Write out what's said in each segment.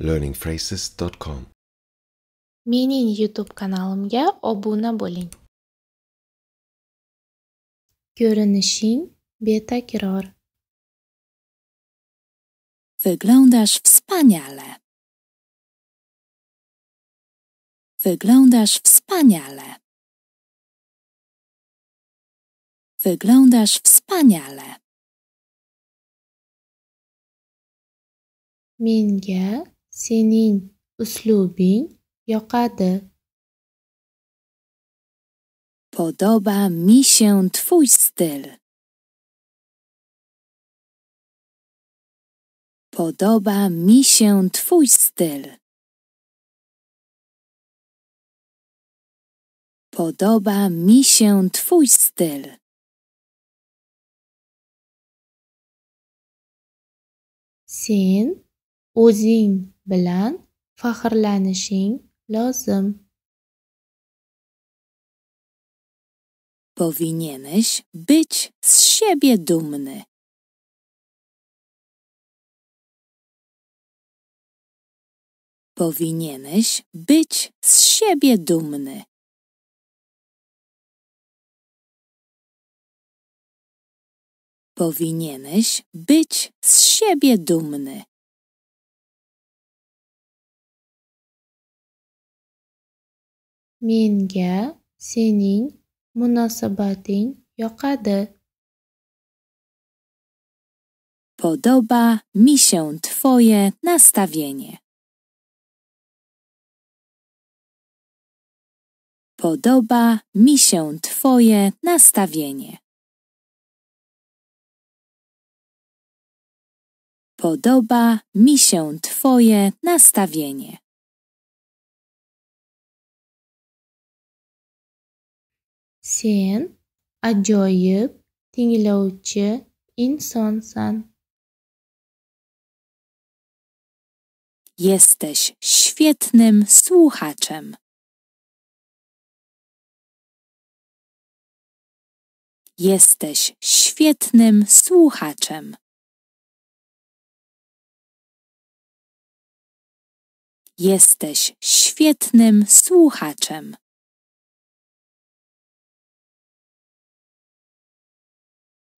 learningphrases.com Mening YouTube kanalimga obuna bo'ling. Ko'rinishing betakror. Wyglądasz wspaniale. Wyglądasz wspaniale. Wyglądasz wspaniale. Menga sening uslubing yoqadi. Podoba mi się twój styl. Podoba mi się twój styl. Podoba mi się twój styl. Sen o'zing bilan faxrlanishing lozim. Powinieneś być z siebie dumny. Powinieneś być z siebie dumny. Powinieneś być z siebie dumny. Menga sening munosabating yoqadi. Podoba mi się twoje nastawienie. Podoba mi się twoje nastawienie. Podoba mi się twoje nastawienie. Sen ajoyib tinglovchi insonsan. Jesteś świetnym słuchaczem. Jesteś świetnym słuchaczem. Jesteś świetnym słuchaczem.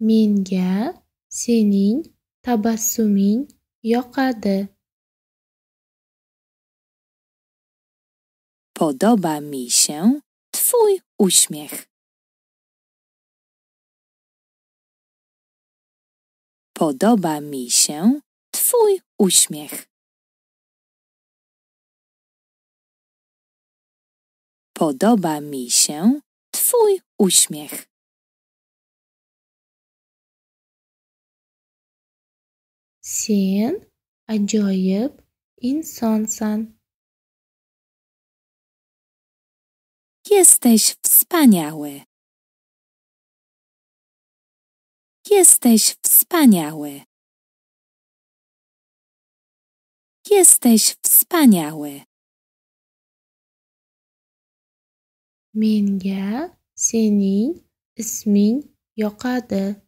Menga sening tabassuming yoqadi. Podoba mi się twój uśmiech. Podoba mi się twój uśmiech. Podoba mi się twój uśmiech. Sen ajoyib insonsan. Jesteś wspaniały. Jesteś wspaniały. Jesteś wspaniały. Menga sening isming yoqadi.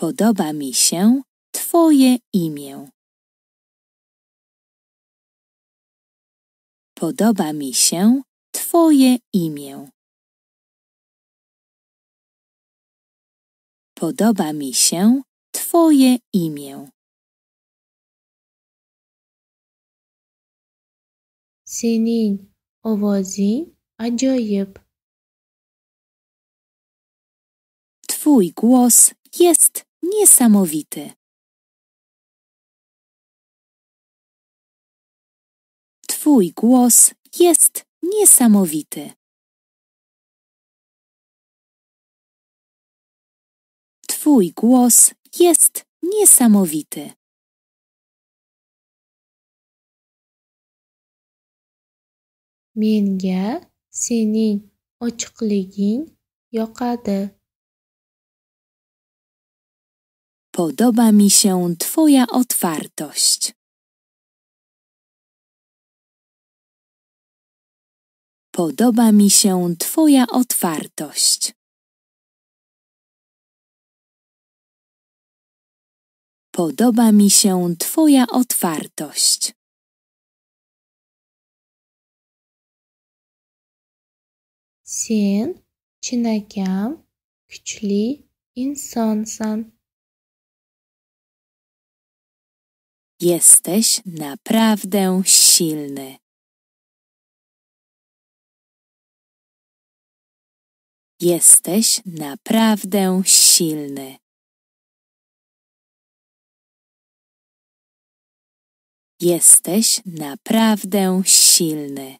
Podoba mi się twoje imię. Podoba mi się twoje imię. Podoba mi się twoje imię. Sening ovozing ajoyib. Twój głos jest niesamowity. Twój głos jest niesamowity. Twój głos jest niesamowity. Menga sening ochiqliging yoqadi. Podoba mi się Twoja otwartość. Podoba mi się Twoja otwartość. Podoba mi się Twoja otwartość. Sen chinakam, kuchli insonsan. Jesteś naprawdę silny. Jesteś naprawdę silny. Jesteś naprawdę silny.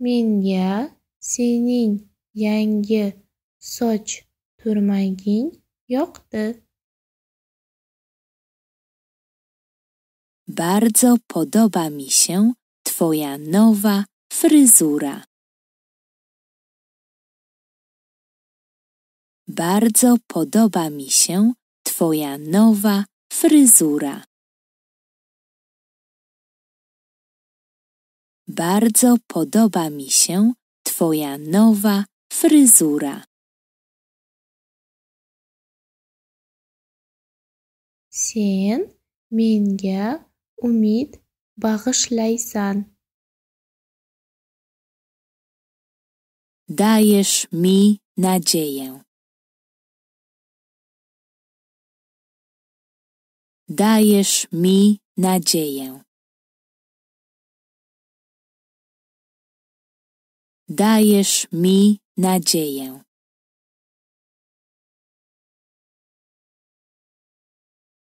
Menga sening yangi soch turmaging yoqdi. Bardzo podoba mi się Twoja nowa fryzura. Bardzo podoba mi się Twoja nowa fryzura. Bardzo podoba mi się Twoja nowa fryzura. Sen menga umid bag'ishlaysan. Dajesz mi nadzieję. Dajesz mi nadzieję. Dajesz mi nadzieję.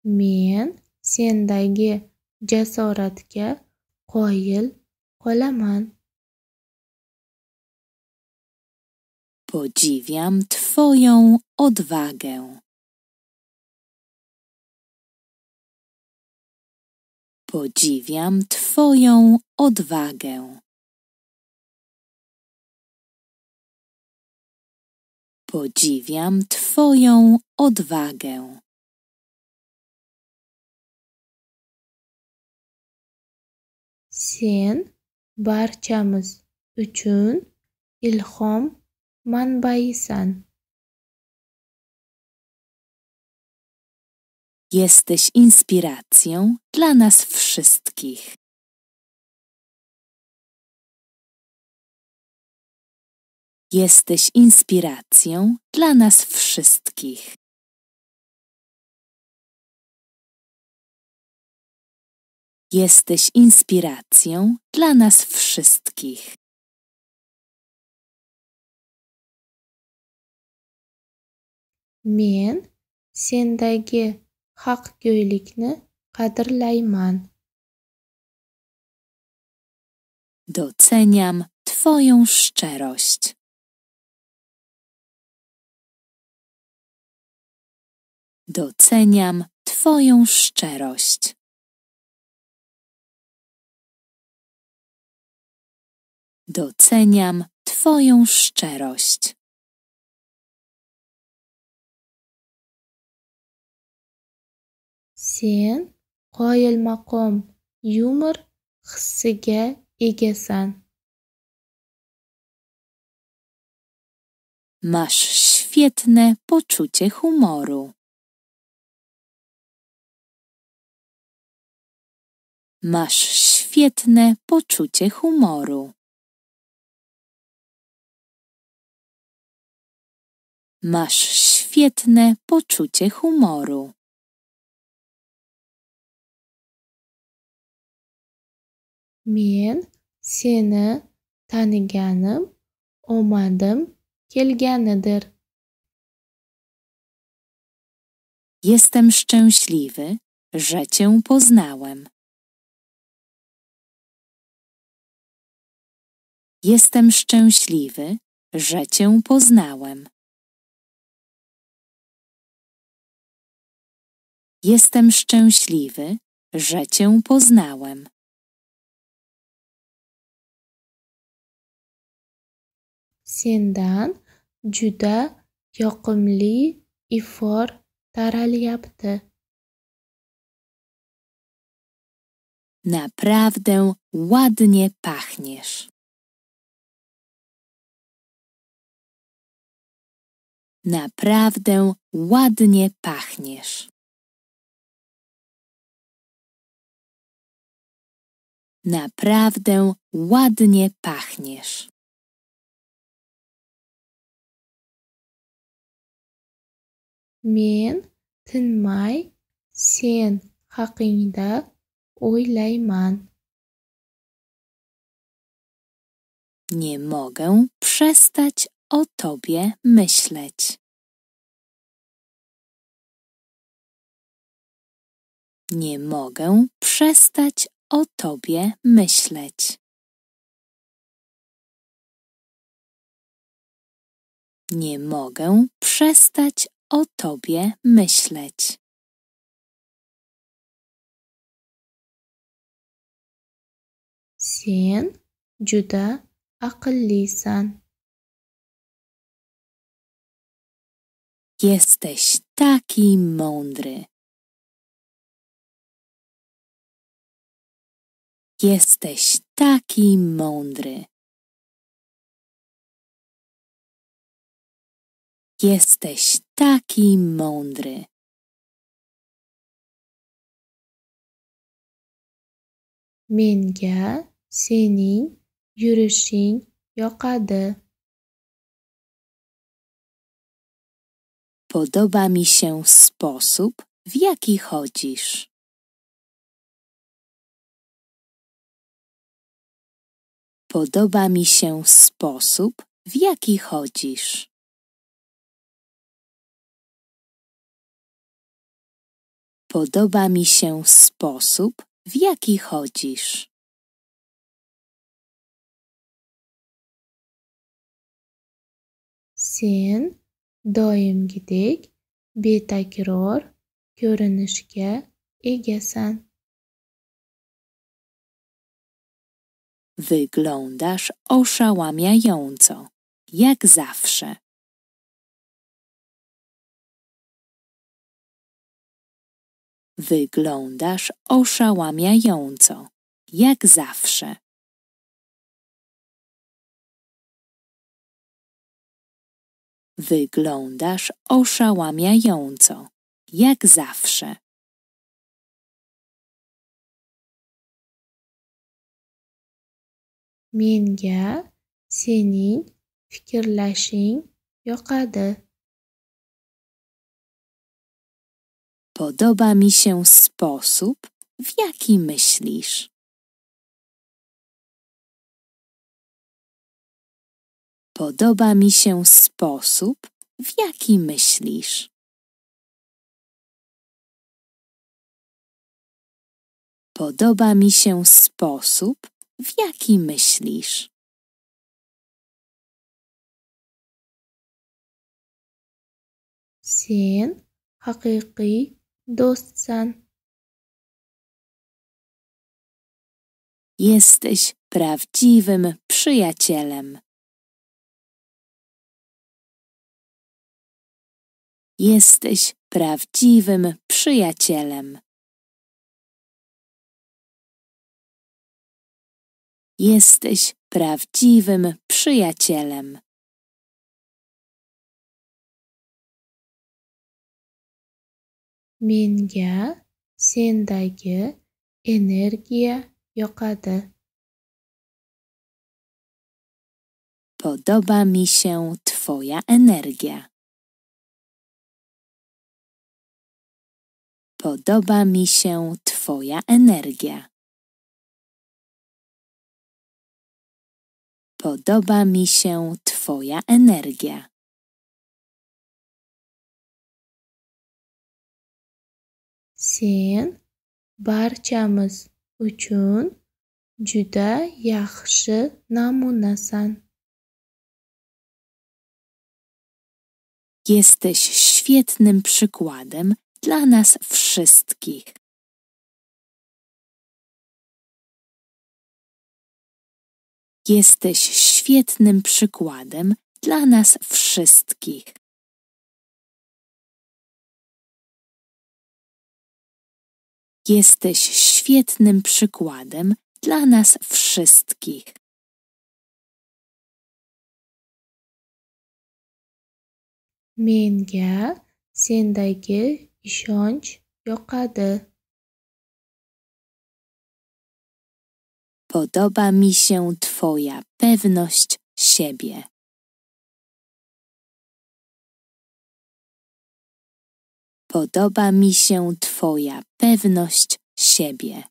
Men sendagi jasoratga qoyil qolaman. Podziwiam Twoją odwagę. Podziwiam Twoją odwagę. Podziwiam Twoją odwagę. Sen barchamiz uchun ilhom manbaisan. Jesteś inspiracją dla nas wszystkich. Jesteś inspiracją dla nas wszystkich. Jesteś inspiracją dla nas wszystkich. Men sendagi haqgo'ylikni qadrlayman. Doceniam Twoją szczerość. Doceniam Twoją szczerość. Doceniam Twoją szczerość. Sen qoyilmaqom yumor hissiga egasan. Masz świetne poczucie humoru. Masz świetne poczucie humoru. Masz świetne poczucie humoru. Men seni taniganim omadim kelganidir. Jestem szczęśliwy, że Cię poznałem. Jestem szczęśliwy, że Cię poznałem. Jestem szczęśliwy, że Cię poznałem. Sendan juda yoqimli ifor taralyapti. Naprawdę ładnie pachniesz. Naprawdę ładnie pachniesz. Naprawdę ładnie pachniesz. Men tinmay sen haqingda o'ylayman. Nie mogę przestać o tobie myśleć. Nie mogę przestać o tobie myśleć. Nie mogę przestać o tobie myśleć. Sen juda aqllisan. Jesteś taki mądry. Jesteś taki mądry. Jesteś taki mądry. Menga sening yurishing yoqadi. Podoba mi się sposób, w jaki chodzisz. Podoba mi się sposób, w jaki chodzisz. Podoba mi się sposób, w jaki chodzisz. Sen doimgidek betakror ko'rinishga egasan. Wyglądasz oszałamiająco, jak zawsze. Wyglądasz oszałamiająco, jak zawsze. Wyglądasz oszałamiająco, jak zawsze. Menga sening fikrlashing yoqadi. Podoba mi się sposób, w jaki myślisz. Podoba mi się sposób, w jaki myślisz. Podoba mi się sposób, w jaki myślisz. Sen haqiqiy do'stsan. Jesteś prawdziwym przyjacielem. Jesteś prawdziwym przyjacielem. Jesteś prawdziwym przyjacielem. Menga sendagi energiya yoqadi. Podoba mi się Twoja energia. Podoba mi się Twoja energia. Podoba mi się Twoja energia. Sen barchamiz uchun juda yaxshi namunasan. Jesteś świetnym przykładem dla nas wszystkich. Jesteś świetnym przykładem dla nas wszystkich. Jesteś świetnym przykładem dla nas wszystkich. menga sendagi ishonch yoqadi Podoba mi się Twoja pewność siebie. Podoba mi się Twoja pewność siebie.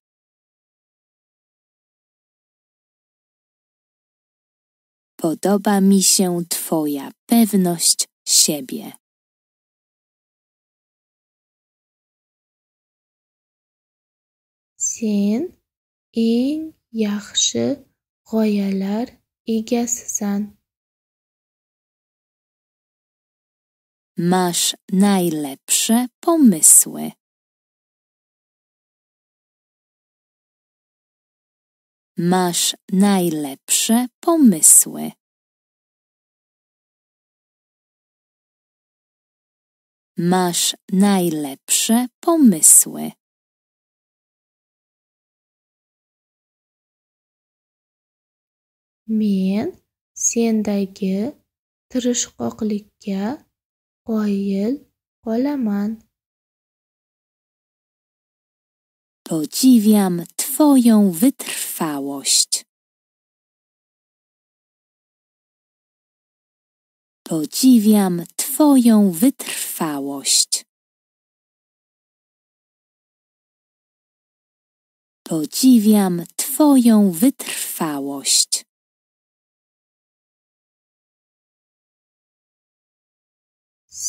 Podoba mi się Twoja pewność siebie. sen eng yaxshi g'oyalar egasisan Masz najlepsze pomysły. Masz najlepsze pomysły. Masz najlepsze pomysły. Men sendagi tirishqoqlikka qoyil qolaman Podziwiam Twoją wytrwałość. Podziwiam Twoją wytrwałość. Podziwiam Twoją wytrwałość.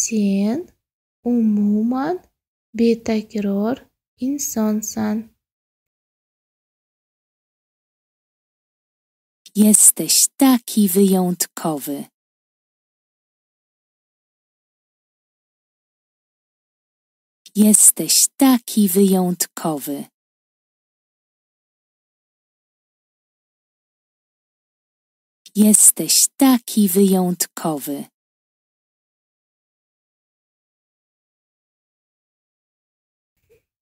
Sen umuman betakror insonsan Jesteś taki wyjątkowy. Jesteś taki wyjątkowy. Jesteś taki wyjątkowy.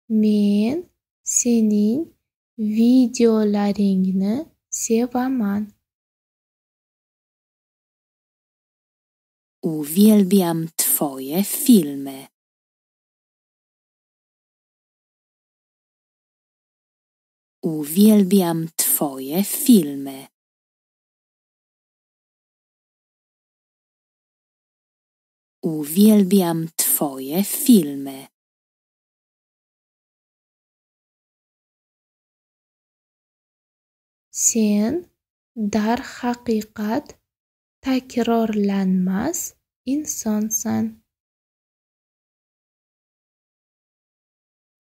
Men sening videolaringni sevaman Uwielbiam Twoje filmy. Uwielbiam Twoje filmy. Uwielbiam Twoje filmy. Sen darhaqiqat takrorlanmas insonsan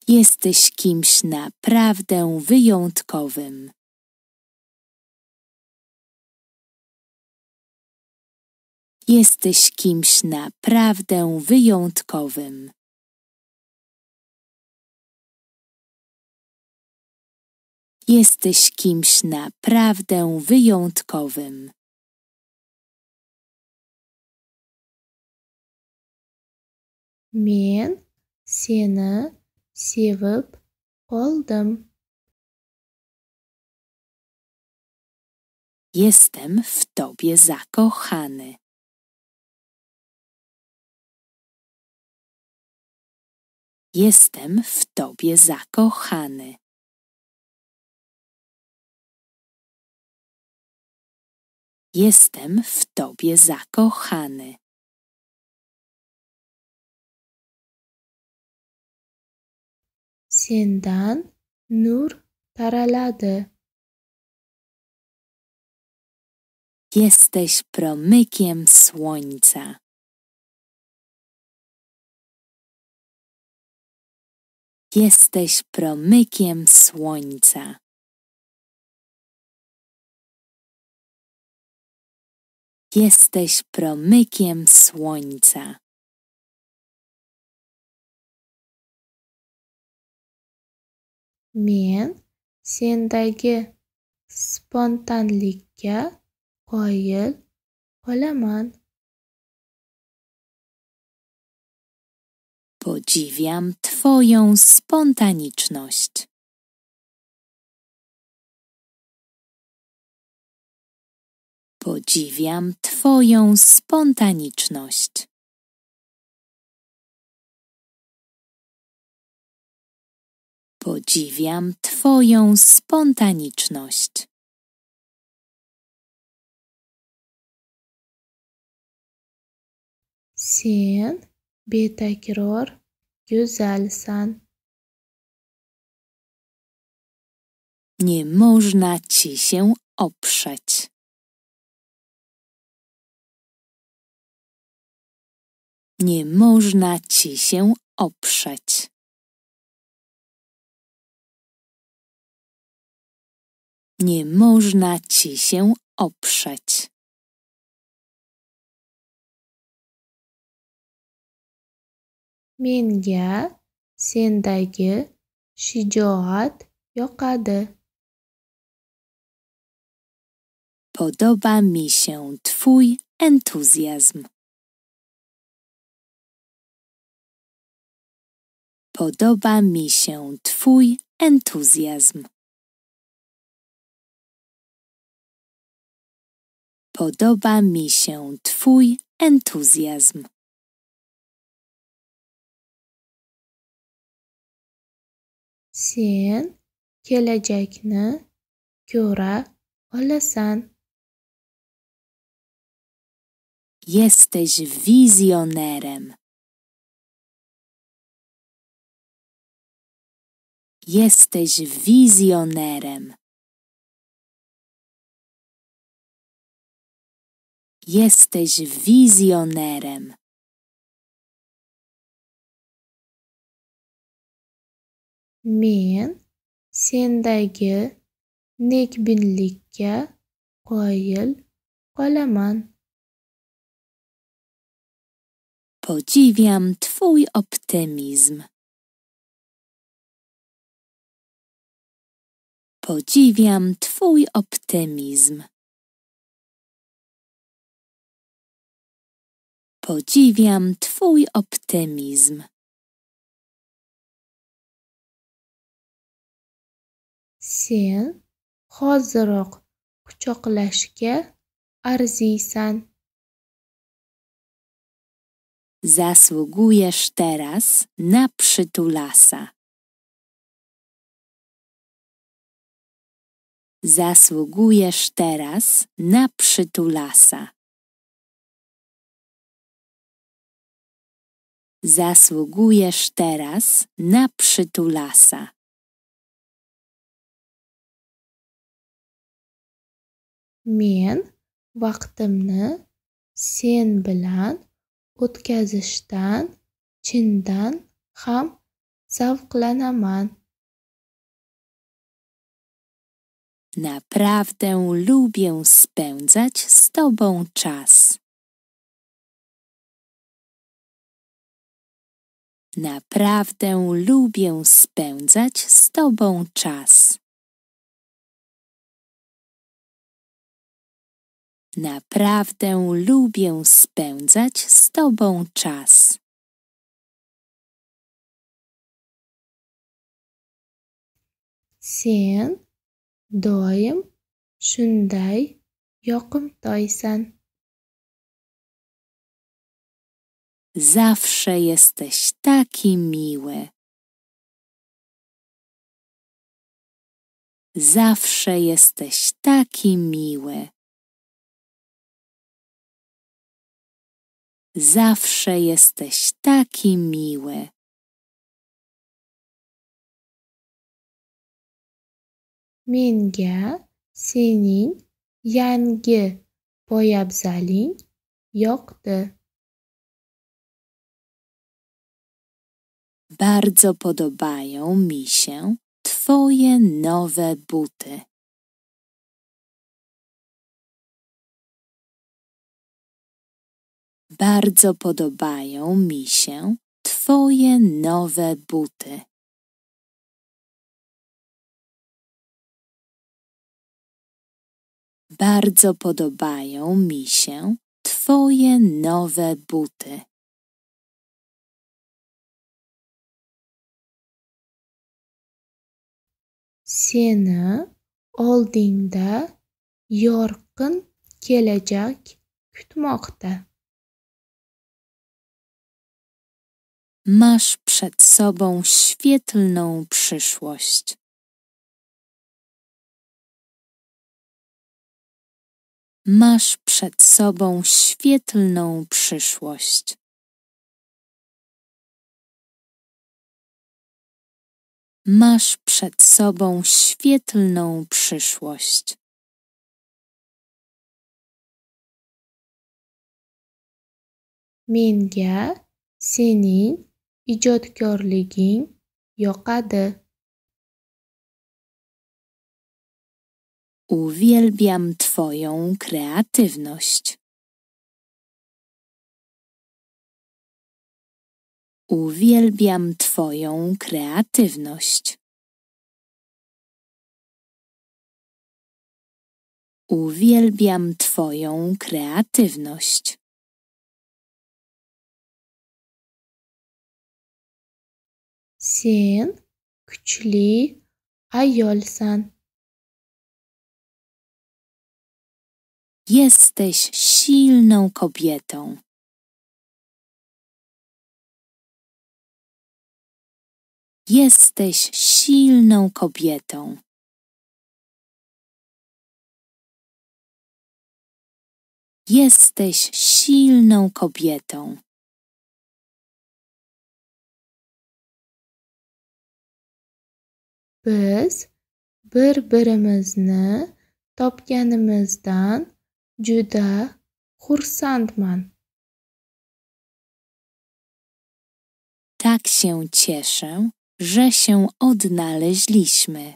Jesteś kimś naprawdę wyjątkowym. Jesteś kimś naprawdę wyjątkowym. Jesteś kimś naprawdę wyjątkowym. men seni sevib qoldim Jestem w tobie zakochany. Jestem w tobie zakochany. Jestem w tobie zakochany. sendan nur taraladi Jesteś promykiem słońca. Jesteś promykiem słońca. Jesteś promykiem słońca. men sendagi spontanlikka qoyil qolaman Podziwiam Twoją spontaniczność. Podziwiam Twoją spontaniczność. Podziwiam Twoją spontaniczność. Sen betakror go'zalsan. Nie można ci się oprzeć. Nie można Ci się oprzeć. Nie można Ci się oprzeć. Menga sendagi shijoat yoqadi. Podoba mi się Twój entuzjazm. Podoba mi się Twój entuzjazm. Podoba mi się Twój entuzjazm. Sen kelajakni ko'ra olasan. Jesteś wizjonerem. Jesteś wizjonerem. Jesteś wizjonerem. Men sendagi nekbinlikka qoyil qolaman. Podziwiam Twój optymizm. Podziwiam Twój optymizm. Podziwiam Twój optymizm. Sen hoziroq quchoqlashga arziysan. Zasługujesz teraz na przytulasa. Zasługujesz teraz na przytulasa. Zasługujesz teraz na przytulasa. Men vaqtimni sen bilan o'tkazishdan chindan ham zavqlanaman. Naprawdę lubię spędzać z Tobą czas. Naprawdę lubię spędzać z Tobą czas. Naprawdę lubię spędzać z Tobą czas. Sen doim shunday yoqimtoysan. Zawsze jesteś taki miły. Zawsze jesteś taki miły. Zawsze jesteś taki miły. Menga sening yangi poyabzaling yoqdi. Bardzo podobają mi się Twoje nowe buty. Bardzo podobają mi się Twoje nowe buty. Bardzo podobają mi się Twoje nowe buty. Seni oldingda yorqin kelajak kutmoqda. Masz przed sobą świetlną przyszłość. Masz przed sobą świetlną przyszłość. Masz przed sobą świetlną przyszłość. Menga sening ijodkorliging yoqadi. Uwielbiam Twoją kreatywność. Uwielbiam Twoją kreatywność. Uwielbiam Twoją kreatywność. Sen kuchli ayolsan. Jesteś silną kobietą. Jesteś silną kobietą. Jesteś silną kobietą. Biz bir-birimizni topganimizdan juda xursandman. Tak się cieszę, że się odnaleźliśmy.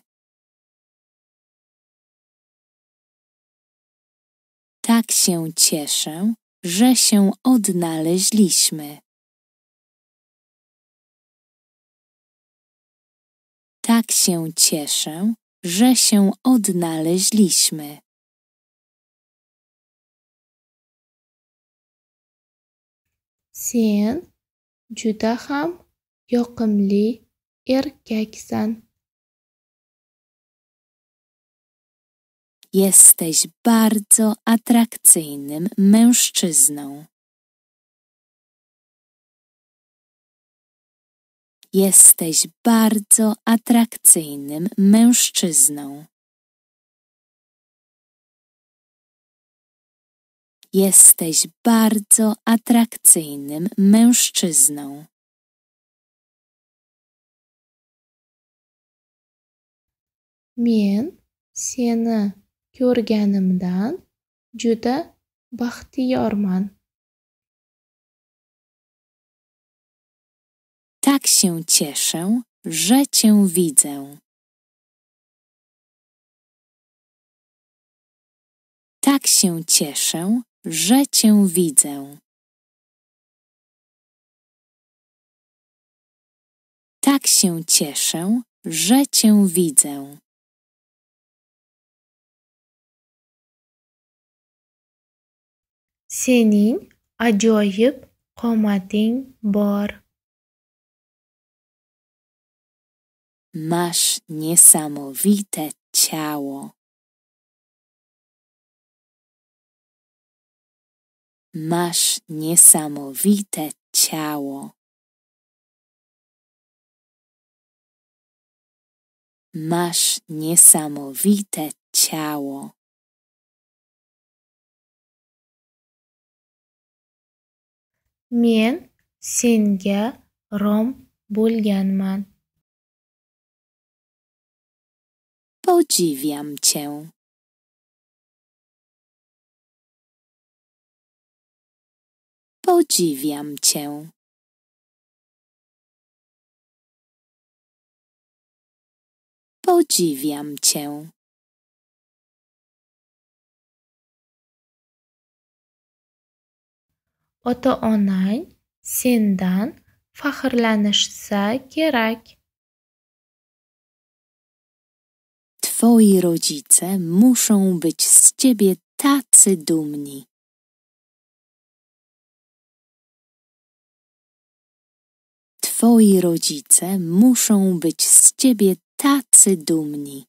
Tak się cieszę, że się odnaleźliśmy. Tak się cieszę, że się odnaleźliśmy. Sen juda ham yoqimli erkaksan. Jesteś bardzo atrakcyjnym mężczyzną. Jesteś bardzo atrakcyjnym mężczyzną. Jesteś bardzo atrakcyjnym mężczyzną. Men seni ko'rganimdan juda baxtiyorman. Tak się cieszę, że Cię widzę. Tak się cieszę, że Cię widzę. Tak się cieszę, że Cię widzę. Sening ajoyib qomating bor. Masz niesamowite ciało. Masz niesamowite ciało. Masz niesamowite ciało. Men senga rom bo'lganman. Podziwiam Cię. Podziwiam Cię. Podziwiam Cię. Ota-onang sendan faxrlanishsa kerak. Twoi rodzice muszą być z Ciebie tacy dumni. Twoi rodzice muszą być z ciebie tacy dumni.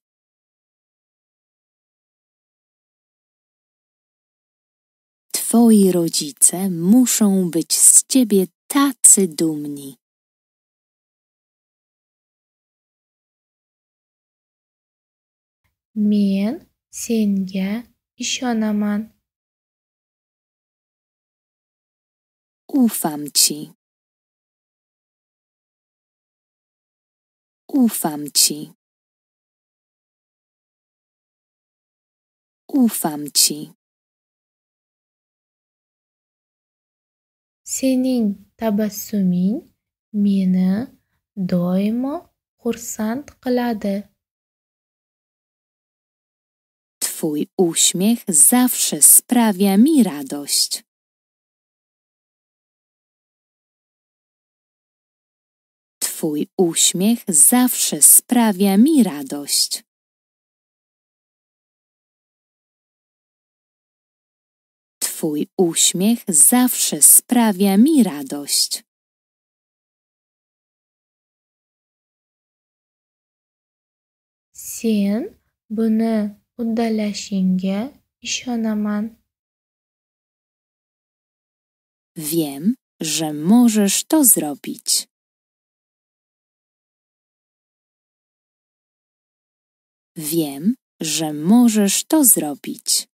Twoi rodzice muszą być z ciebie tacy dumni. Men senga ishonaman. Ufam ci. Ufam ci. Ufam ci. Sening tabassuming meni doimo xursand qiladi. Twój uśmiech zawsze sprawia mi radość. Twój uśmiech zawsze sprawia mi radość. Twój uśmiech zawsze sprawia mi radość. Sen buni uddalashingga ishonaman. Wiem, że możesz to zrobić. Wiem, że możesz to zrobić.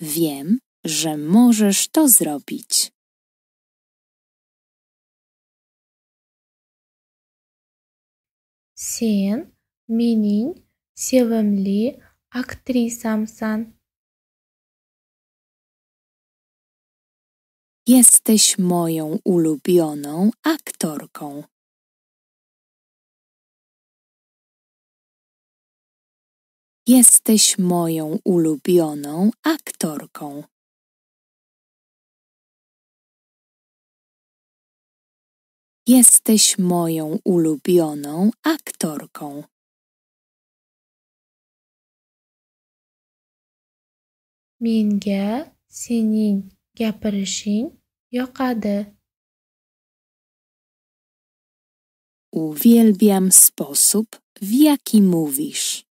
Wiem, że możesz to zrobić. Sen mening sevimli aktrisamsan. Jesteś moją ulubioną aktorką. Jesteś moją ulubioną aktorką. Jesteś moją ulubioną aktorką. Menga sening gapirishing yoqadi. Uwielbiam sposób, w jaki mówisz.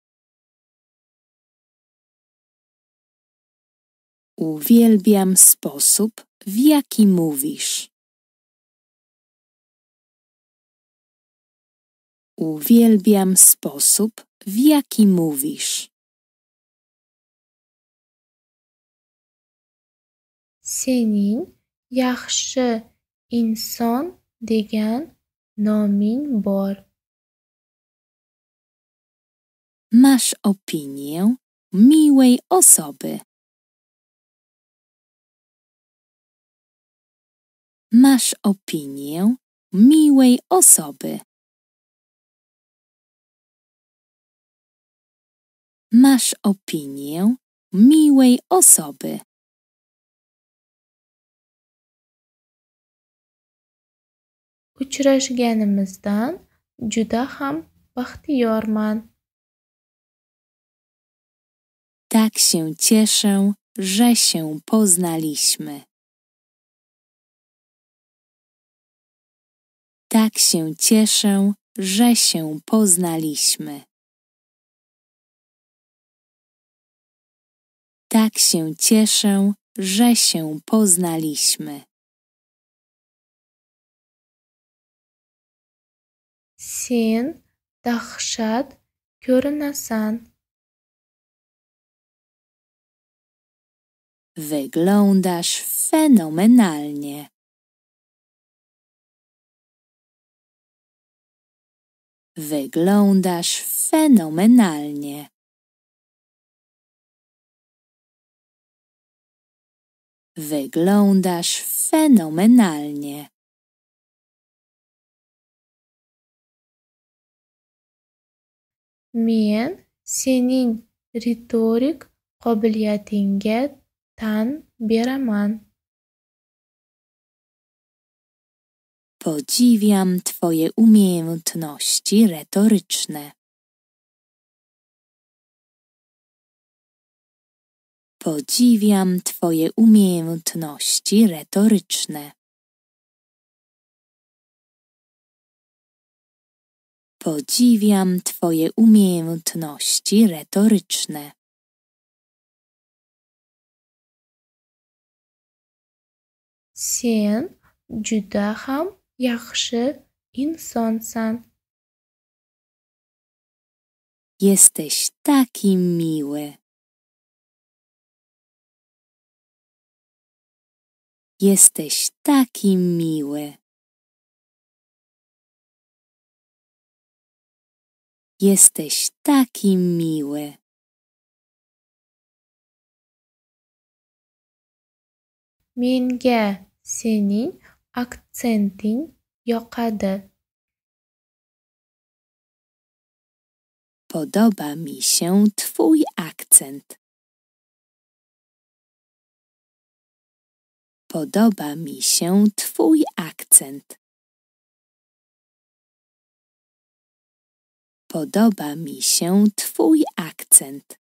Uwielbiam sposób, w jaki mówisz. Uwielbiam sposób, w jaki mówisz. Sening yaxshi inson degan noming bor. Masz opinię miłej osoby. Masz opinię miłej osoby. Masz opinię miłej osoby. Uchrashganimizdan juda ham baxtiyorman. Tak się cieszę, że się poznaliśmy. Tak się cieszę, że się poznaliśmy. Tak się cieszę, że się poznaliśmy. Sen dahshat ko'rinasan. Wyglądasz fenomenalnie. Wyglądasz fenomenalnie. Wyglądasz fenomenalnie. Men sening ritorik qobiliyatingga tan beraman. Podziwiam Twoje umiejętności retoryczne. Podziwiam Twoje umiejętności retoryczne. Podziwiam Twoje umiejętności retoryczne. Sen juda ham yaxshi insonsan. Jesteś taki miły. Jesteś taki miły. Jesteś taki miły. Menga sening aksenting yoqadi. Podoba mi się twój akcent. Podoba mi się twój akcent. Podoba mi się twój akcent.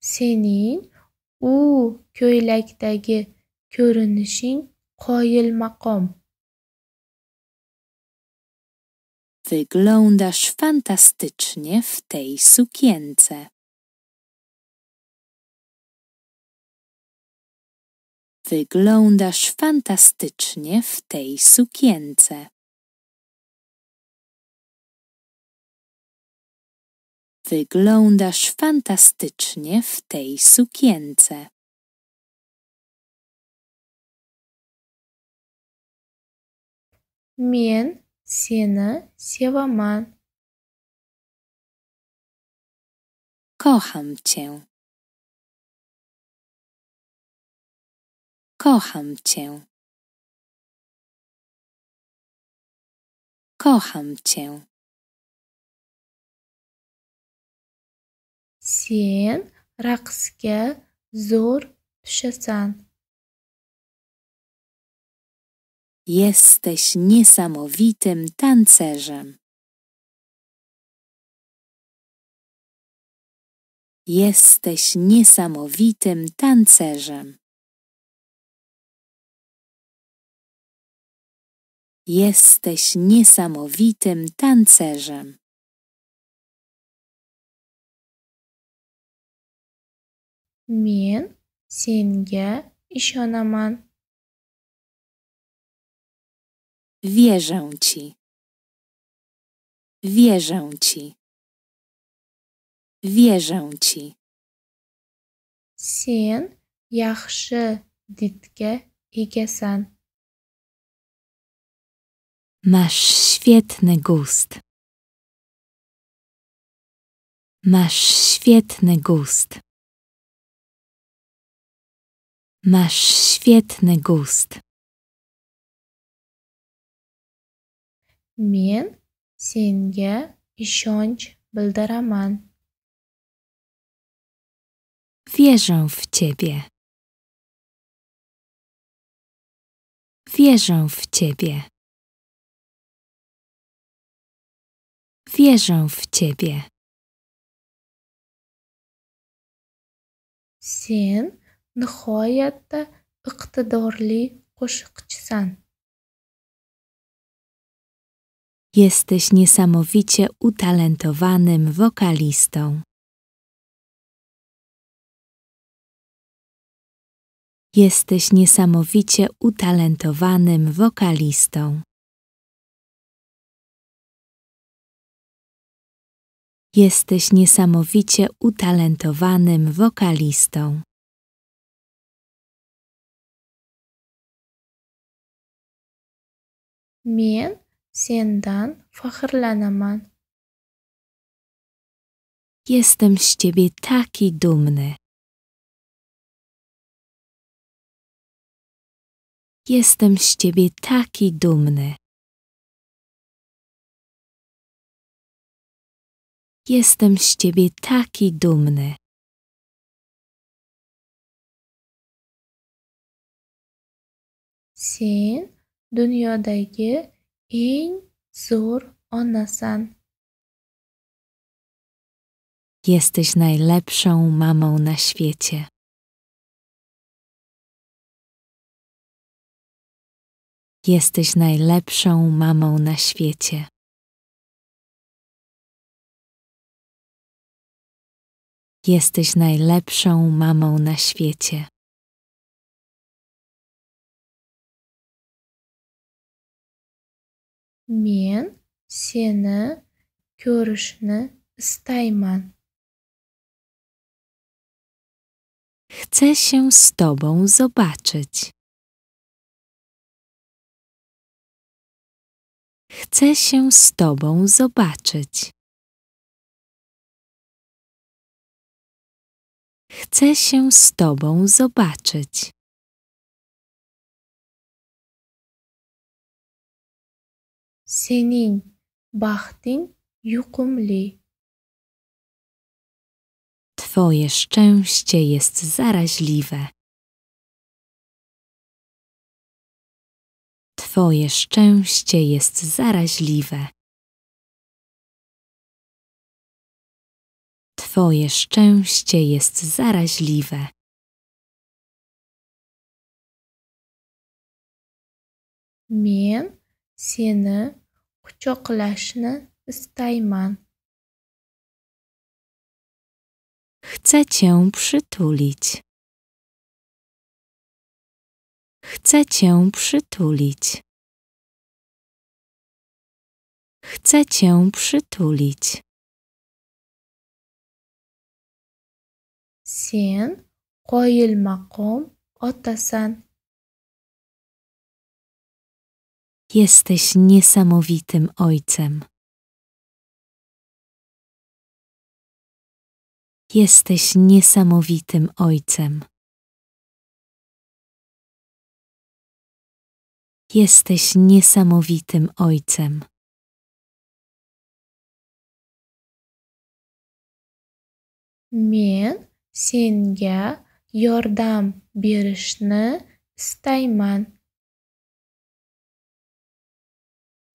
Sening u ko'ylakdagi ko'rinishing qoyilmaqom. Wyglądasz fantastycznie w tej sukience. Wyglądasz fantastycznie w tej sukience. Wyglądasz fantastycznie w tej sukience. Men seni sevaman. Kocham cię. Kocham cię. Kocham cię. Sen raqsga zo'r tushasan. Jesteś niesamowitym tancerzem. Jesteś niesamowitym tancerzem. Jesteś niesamowitym tancerzem. Men senga ishonaman. Wierzę ci. Wierzę ci. Wierzę ci. Sen yaxshi didga egasan. Masz świetny gust. Masz świetny gust. Masz świetny gust. Men senga ishonch bildiraman. Wierzę w ciebie. Wierzę w ciebie. Wierzę w ciebie. Sen nihoyatda iqtidorli qo'shiqchisan. Jesteś niesamowicie utalentowanym wokalistą. Jesteś niesamowicie utalentowanym wokalistą. Jesteś niesamowicie utalentowanym wokalistą. Men sendan faxrlanaman. Jestem z ciebie taki dumny. Jestem z ciebie taki dumny. Jestem z ciebie taki dumny. Sen dunyodagi eng zo'r onasan. Jesteś najlepszą mamą na świecie. Jesteś najlepszą mamą na świecie. Jesteś najlepszą mamą na świecie. Men seni ko'rishni istayman Chcę się z Tobą zobaczyć. Chcę się z Tobą zobaczyć. Chcę się z Tobą zobaczyć. Sening baxting yuqumli Twoje szczęście jest zaraźliwe. Twoje szczęście jest zaraźliwe. Twoje szczęście jest zaraźliwe. men seni quchoqlashni istayman Chcę Cię przytulić. Chcę Cię przytulić. Chcę Cię przytulić. sen qoyilmaqom otasan Jesteś niesamowitym ojcem. Jesteś niesamowitym ojcem. Jesteś niesamowitym ojcem. men senga yordam berishni istayman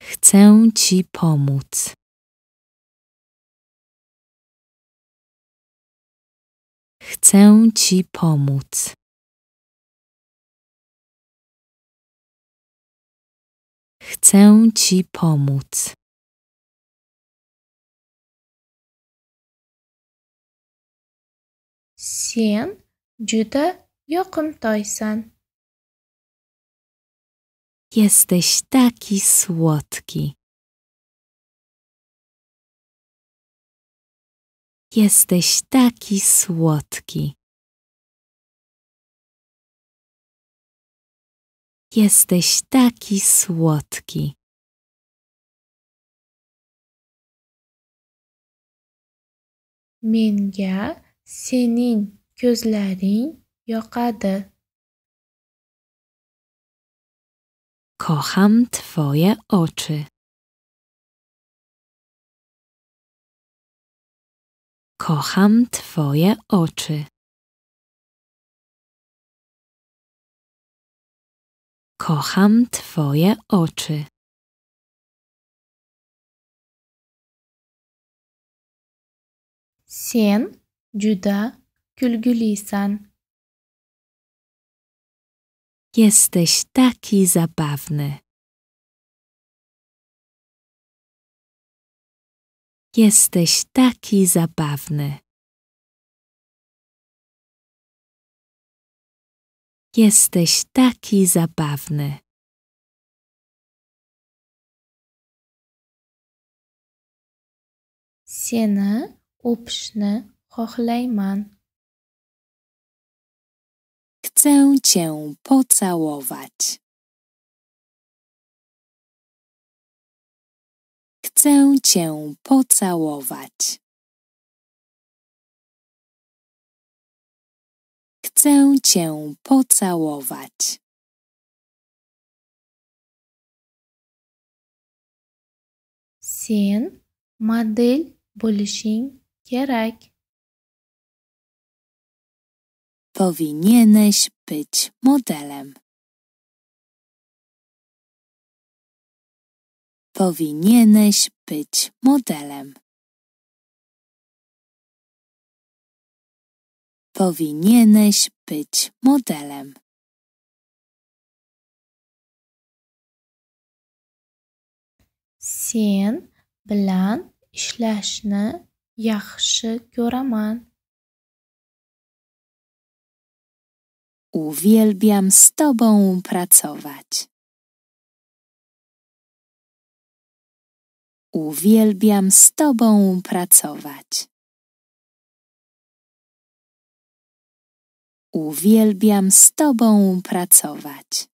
Chcę Ci pomóc. Chcę Ci pomóc. Chcę Ci pomóc. sen juda yoqimtoysan Jesteś taki słodki. Jesteś taki słodki. Jesteś taki słodki. menga sening ko'zlaring yoqadi Kocham Twoje oczy. Kocham Twoje oczy. Kocham Twoje oczy. sen juda kulgulisan Jesteś taki zabawny. Jesteś taki zabawny. Jesteś taki zabawny. seni o'pishni xohlayman Chcę Cię pocałować. Chcę Cię pocałować. Chcę Cię pocałować. sen model bo'lishing kerak Powinieneś być modelem. Powinieneś być modelem. Powinieneś być modelem. sen bilan ishlashni yaxshi ko'raman Uwielbiam z Tobą pracować. Uwielbiam z Tobą pracować. Uwielbiam z Tobą pracować.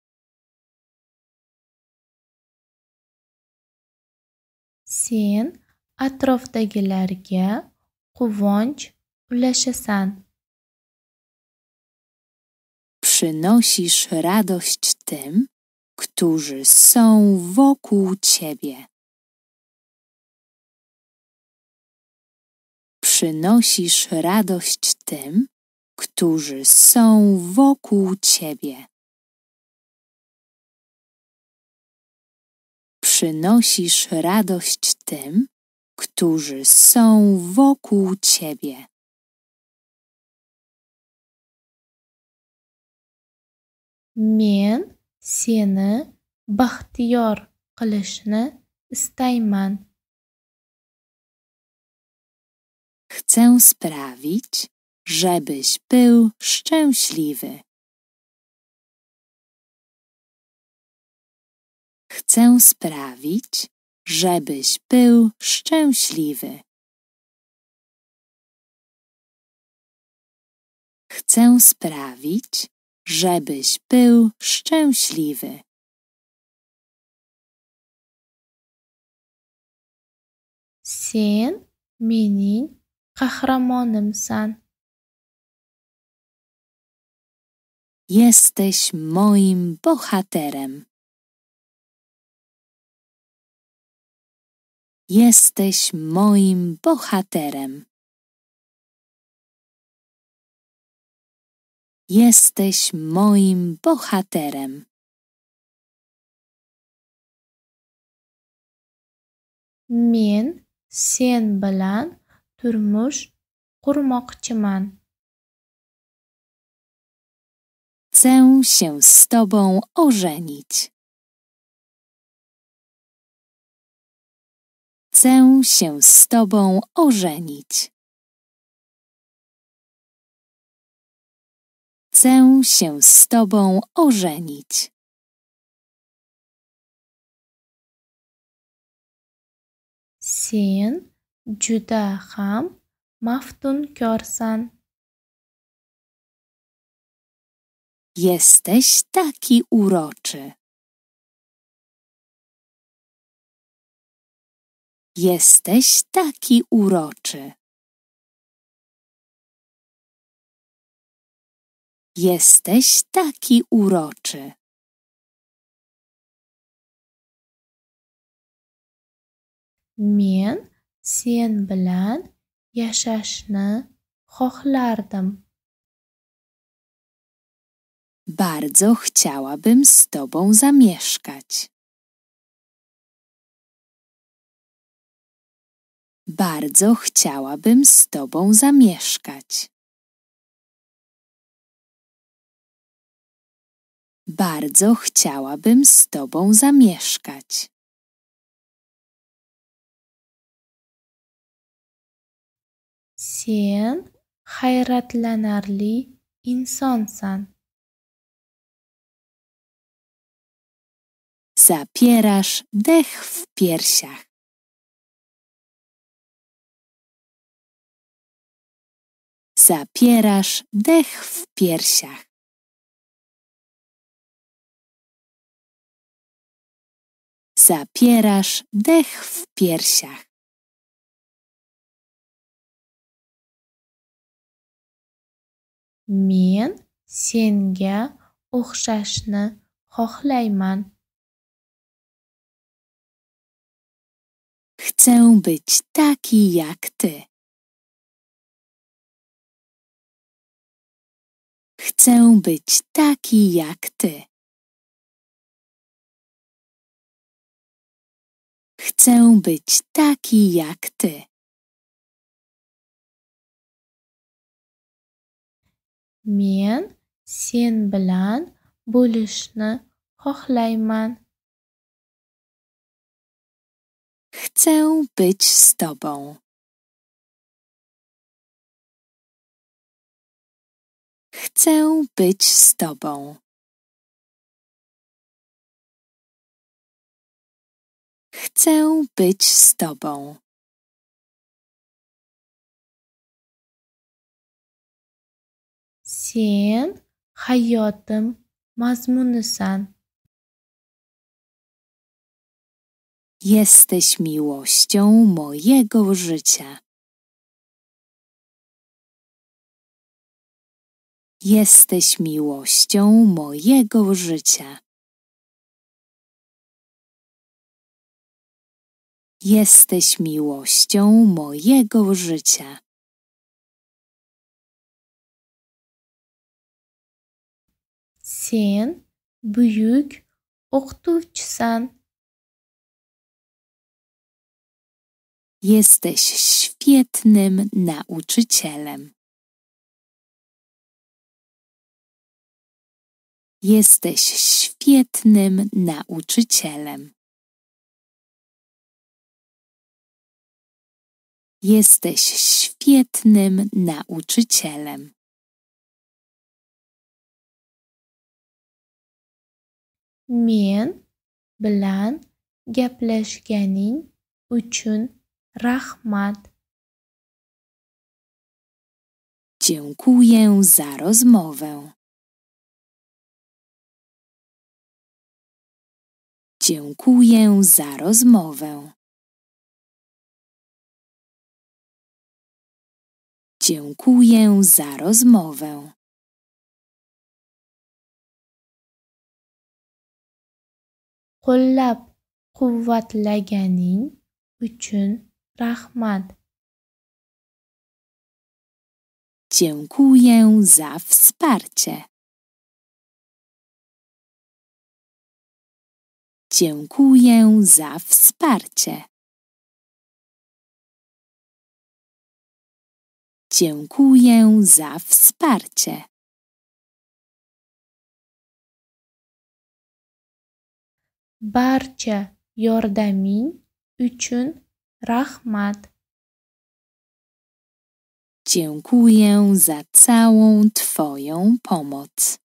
Sen atrofdagilarga quvonch ulashasan. Przynosisz radość tym, którzy są wokół Ciebie. Przynosisz radość tym, którzy są wokół Ciebie. Przynosisz radość tym, którzy są wokół Ciebie. Men seni baxtiyor qilishni istayman. Chcę sprawić, żebyś był szczęśliwy. Chcę sprawić, żebyś był szczęśliwy. Chcę sprawić, żebyś był szczęśliwy. Sen mening qahramonimsan. Jesteś moim bohaterem. Jesteś moim bohaterem. Jesteś moim bohaterem. Men sen bilan turmush qurmoqchiman. Chcę się z tobą ożenić. Chcę się z tobą ożenić. Chcę się z tobą ożenić. Sen juda ham maftunkorsan. Jesteś taki uroczy. Jesteś taki uroczy. Jesteś taki uroczy. Men sen bilan yashashni xohlardim. Bardzo chciałabym z tobą zamieszkać. Bardzo chciałabym z tobą zamieszkać. Bardzo chciałabym z tobą zamieszkać. Sen hayratlanarli insonsan. Zapierasz dech w piersiach. Zapierasz dech w piersiach. Zapierasz dech w piersiach. Men senga o'xshashni xohlayman. Chcę być taki jak ty. Chcę być taki jak ty. Chcę być taki jak ty. Men sen bilan bo'lishni xohlayman. Chcę być z tobą. Chcę być z tobą. Chcę być z Tobą. Sen hayotim mazmunisan. Jesteś miłością mojego życia. Jesteś miłością mojego życia. Jesteś miłością mojego życia. Sen buyuk o'qituvchisan. Jesteś świetnym nauczycielem. Jesteś świetnym nauczycielem. Jesteś świetnym nauczycielem. Men bilan gaplashganing uchun rahmat. Dziękuję za rozmowę. Dziękuję za rozmowę. Dziękuję za rozmowę. Qo'llab-quvvatlaganing uchun rahmat. Dziękuję za wsparcie. Dziękuję za wsparcie. Dziękuję za wsparcie. Barcha yordaming uchun rahmat. Dziękuję za całą Twoją pomoc.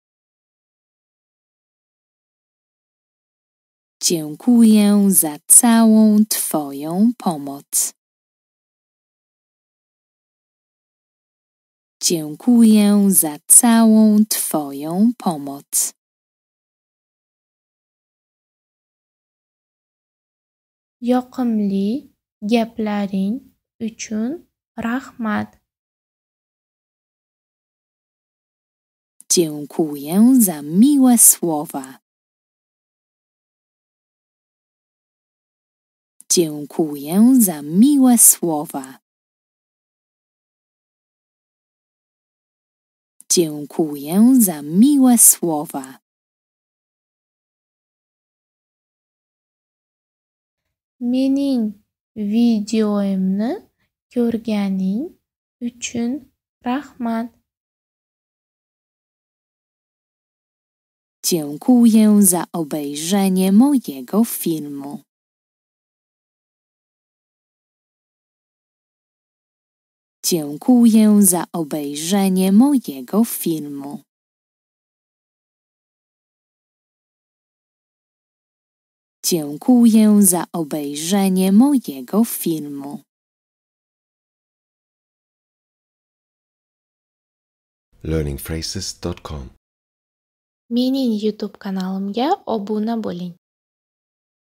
Dziękuję za całą Twoją pomoc. Dziękuję za całą Twoją pomoc. Yoqimli gaplaring uchun rahmat. Dziękuję za miłe słowa. Dziękuję za miłe słowa. Dziękuję za miłe słowa. Mening videoimni ko'rganing uchun rahmat. Dziękuję za obejrzenie mojego filmu. Dziękuję za obejrzenie mojego filmu. Dziękuję za obejrzenie mojego filmu. learningphrases.com Mening YouTube kanalimga obuna bo'ling.